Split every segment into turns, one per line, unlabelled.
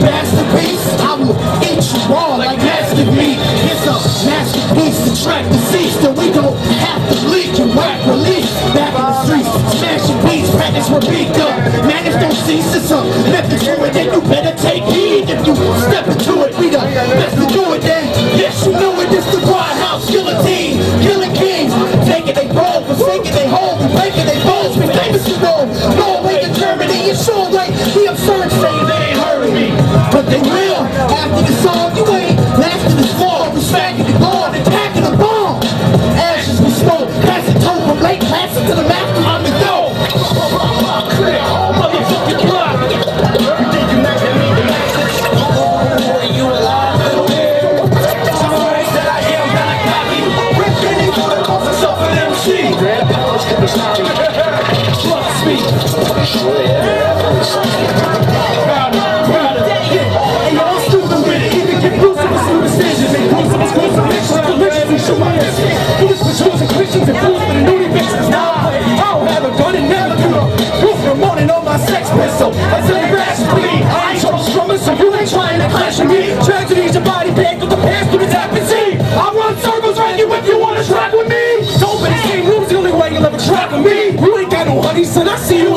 masterpiece? I will eat you raw like master meat. It's a masterpiece to track the seats, then we gon' have to leak and whack release. Back in the streets, smashing beats, practice beat up. Man, if don't cease, it's a method to it, then you better take heed. If you step into it, we the best to do it, then yes, you know it. This the Wild House Guillotine, killing kings, taking they ball, forsaking they home, breaking they bones, we famous to know. Norway and Germany, it's sure they will. After the song, you ain't lasting this long. We smacking the gone, attacking the bomb. Ashes we smoke, pass it toe from late classic to the master on the door. Clear, motherfucking block. You alive, little man? Surprised that I am that I copy. Ripping into the cost of suffering MC. Trust me. Morning on my sex pistol. Until the rash bleed. I ain't trouble strumming, so you ain't trying to clash with me. Tragedies, your body back with the past through the tap and see. I run circles around you if you wanna track with me. Don't be the same rules, the only way you'll ever track with me. You ain't got no honey, son. I see you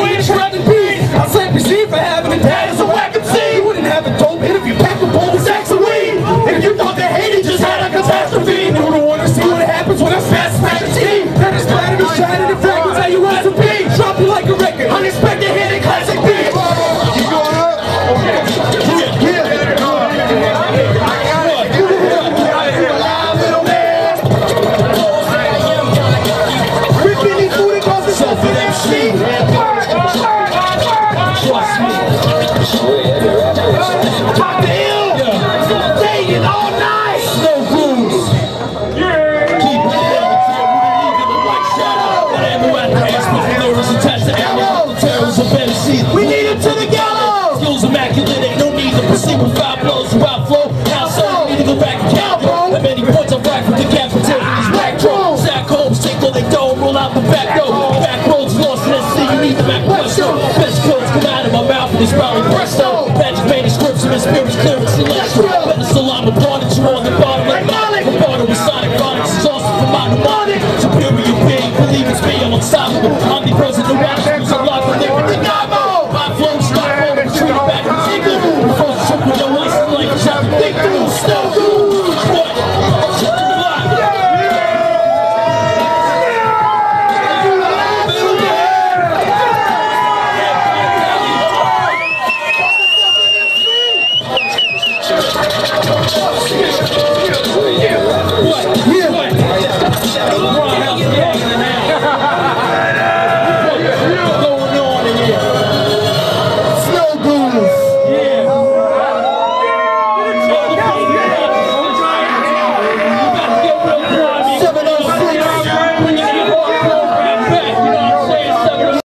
ain't no need to proceed with five blows throughout flow. Now so we need to go back and count. And many points of right from decapitating these black drones. Zach Holmes, take all they don't, roll out the back door. Back roads lost in the sea, you need the back Westo. Best quotes come out of my mouth and it's probably presto. Magic manuscripts and my spirit's clear and celestial. Better salon with that you on the bottom like Malik. Barter with Sonic Phonics, awesome for my mnemonic. Superior being, believe it's me, I'm unstoppable. Omnipresent, neurotic, Just